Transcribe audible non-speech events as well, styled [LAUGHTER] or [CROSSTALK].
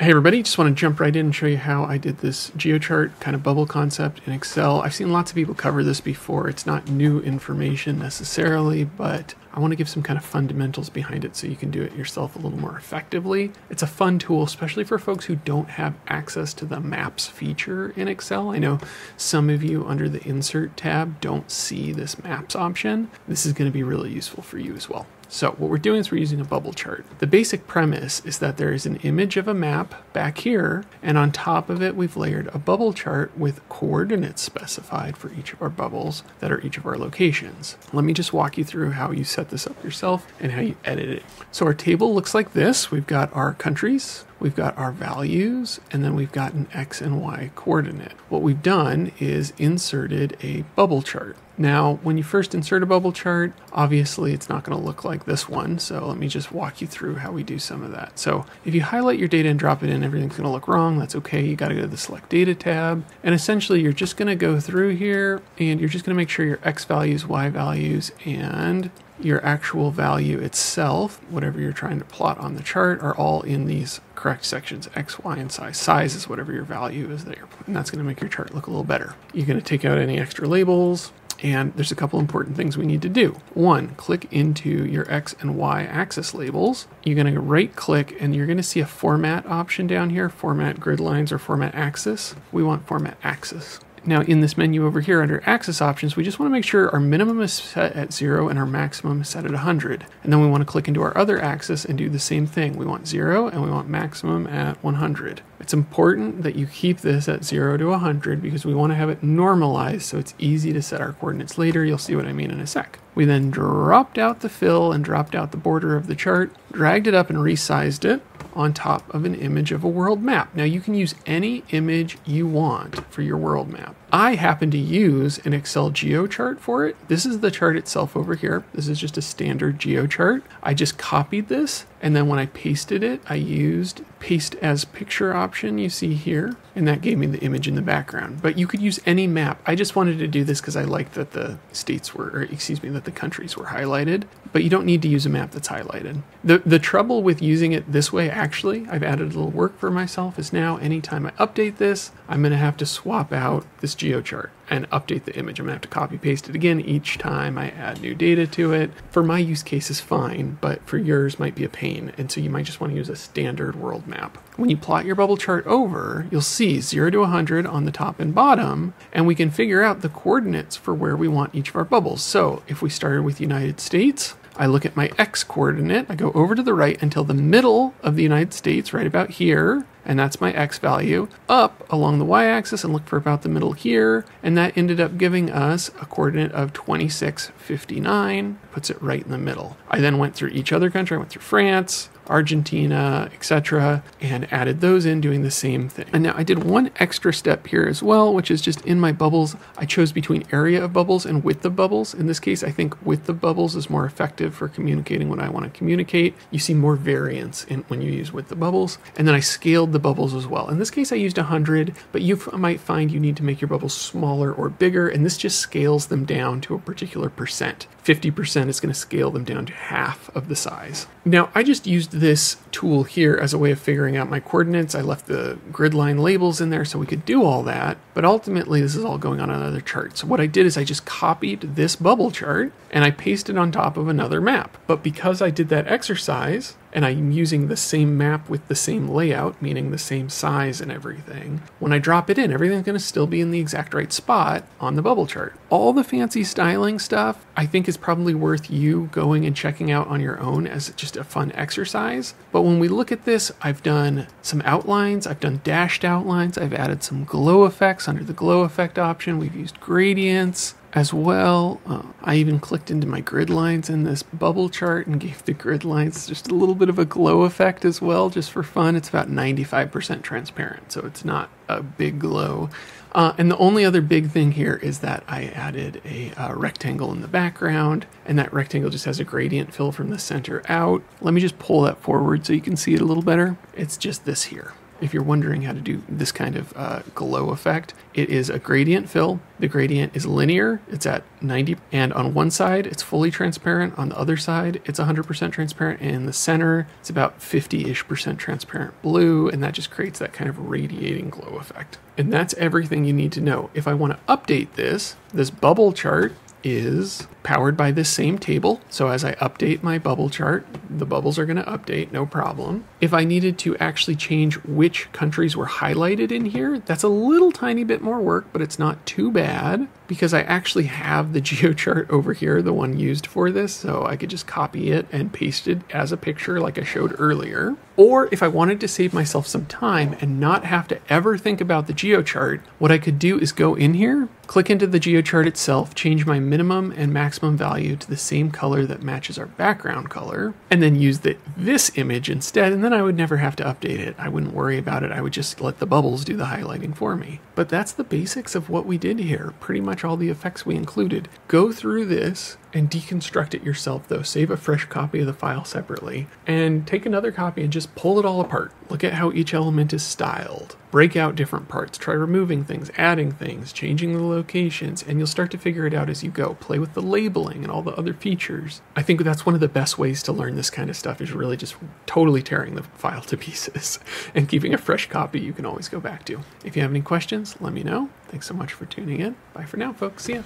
Hey everybody, just want to jump right in and show you how I did this GeoChart kind of bubble concept in Excel. I've seen lots of people cover this before. It's not new information necessarily, but I want to give some kind of fundamentals behind it so you can do it yourself a little more effectively. It's a fun tool, especially for folks who don't have access to the maps feature in Excel. I know some of you under the insert tab don't see this maps option. This is going to be really useful for you as well. So what we're doing is we're using a bubble chart. The basic premise is that there is an image of a map back here, and on top of it, we've layered a bubble chart with coordinates specified for each of our bubbles that are each of our locations. Let me just walk you through how you set this up yourself and how you edit it. So our table looks like this. We've got our countries, we've got our values, and then we've got an X and Y coordinate. What we've done is inserted a bubble chart. Now, when you first insert a bubble chart, obviously it's not going to look like this one. So let me just walk you through how we do some of that. So if you highlight your data and drop it in, everything's going to look wrong. That's okay. You got to go to the select data tab. And essentially you're just going to go through here and you're just going to make sure your X values, Y values, and your actual value itself, whatever you're trying to plot on the chart, are all in these correct sections, X, Y, and size. Size is whatever your value is that you're putting. That's going to make your chart look a little better. You're going to take out any extra labels, and there's a couple important things we need to do. One, click into your X and Y axis labels. You're going to right click and you're going to see a format option down here, format grid lines or format axis. We want format axis. Now in this menu over here under axis options, we just want to make sure our minimum is set at zero and our maximum is set at 100. And then we want to click into our other axis and do the same thing. We want zero and we want maximum at 100. It's important that you keep this at 0 to 100 because we want to have it normalized so it's easy to set our coordinates later. You'll see what I mean in a sec. We then dropped out the fill and dropped out the border of the chart, dragged it up and resized it on top of an image of a world map. Now you can use any image you want for your world map. I happen to use an Excel GeoChart for it. This is the chart itself over here. This is just a standard GeoChart. I just copied this and then when I pasted it, I used paste as picture option you see here, and that gave me the image in the background. But you could use any map. I just wanted to do this because I liked that the states were, or excuse me, that the countries were highlighted, but you don't need to use a map that's highlighted. The, the trouble with using it this way, actually, I've added a little work for myself, is now anytime I update this, I'm gonna have to swap out this GeoChart and update the image. I'm gonna have to copy paste it again each time I add new data to it. For my use case is fine, but for yours might be a pain. And so you might just wanna use a standard world map. When you plot your bubble chart over, you'll see zero to 100 on the top and bottom, and we can figure out the coordinates for where we want each of our bubbles. So if we started with United States, I look at my x coordinate, I go over to the right until the middle of the United States, right about here, and that's my x value, up along the y axis and look for about the middle here, and that ended up giving us a coordinate of 2659, puts it right in the middle. I then went through each other country, I went through France, Argentina, etc., and added those in doing the same thing. And now I did one extra step here as well, which is just in my bubbles, I chose between area of bubbles and width of bubbles. In this case, I think width of bubbles is more effective for communicating what I want to communicate. You see more variance in when you use width of bubbles. And then I scaled the bubbles as well. In this case, I used 100, but you might find you need to make your bubbles smaller or bigger, and this just scales them down to a particular percent. 50% is going to scale them down to half of the size. Now, I just used this tool here as a way of figuring out my coordinates. I left the grid line labels in there so we could do all that, but ultimately this is all going on another chart. So what I did is I just copied this bubble chart and I pasted it on top of another map. But because I did that exercise, and I'm using the same map with the same layout, meaning the same size and everything, when I drop it in, everything's going to still be in the exact right spot on the bubble chart. All the fancy styling stuff, I think is probably worth you going and checking out on your own as just a fun exercise. But when we look at this, I've done some outlines, I've done dashed outlines, I've added some glow effects under the glow effect option, we've used gradients, as well. Uh, I even clicked into my grid lines in this bubble chart and gave the grid lines just a little bit of a glow effect as well, just for fun. It's about 95% transparent, so it's not a big glow. Uh, and the only other big thing here is that I added a uh, rectangle in the background, and that rectangle just has a gradient fill from the center out. Let me just pull that forward so you can see it a little better. It's just this here. If you're wondering how to do this kind of uh, glow effect, it is a gradient fill. The gradient is linear, it's at 90, and on one side it's fully transparent, on the other side it's 100% transparent, and in the center it's about 50 ish percent transparent blue, and that just creates that kind of radiating glow effect. And that's everything you need to know. If I want to update this, this bubble chart is powered by this same table. So as I update my bubble chart, the bubbles are going to update, no problem. If I needed to actually change which countries were highlighted in here, that's a little tiny bit more work, but it's not too bad because I actually have the [LAUGHS] GeoChart over here, the one used for this, so I could just copy it and paste it as a picture like I showed earlier. Or if I wanted to save myself some time and not have to ever think about the GeoChart, what I could do is go in here, click into the GeoChart itself, change my minimum and maximum value to the same color that matches our background color, and then use the, this image instead, and then I would never have to update it. I wouldn't worry about it. I would just let the bubbles do the highlighting for me. But that's the basics of what we did here. Pretty much all the effects we included. Go through this and deconstruct it yourself though. Save a fresh copy of the file separately and take another copy and just pull it all apart. Look at how each element is styled. Break out different parts. Try removing things, adding things, changing the locations, and you'll start to figure it out as you go. Play with the labeling and all the other features. I think that's one of the best ways to learn this kind of stuff is really just totally tearing the file to pieces [LAUGHS] and keeping a fresh copy you can always go back to. If you have any questions, let me know. Thanks so much for tuning in. Bye for now, folks. See ya.